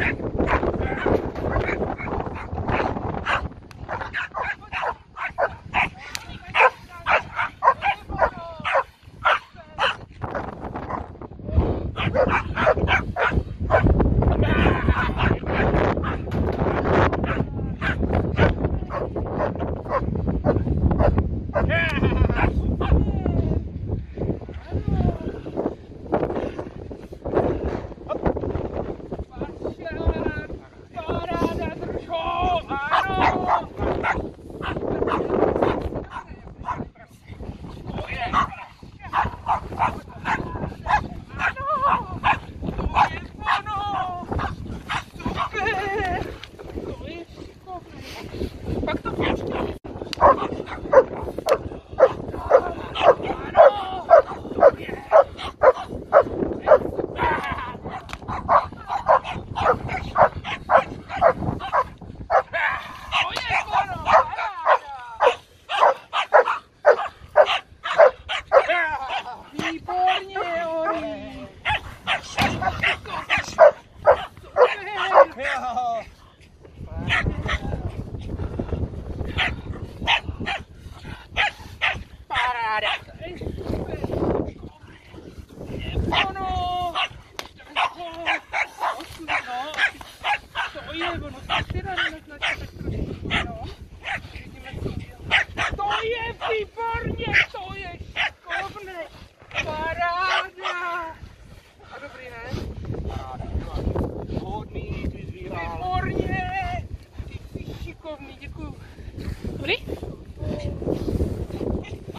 Ha ha ha! Paráda. je to je výborně, to je šikovné. Paráda. A dobrý, ne? Hodný, ty jsi. Výborně. Ty jsi šikovný, děkuju. Dobrý?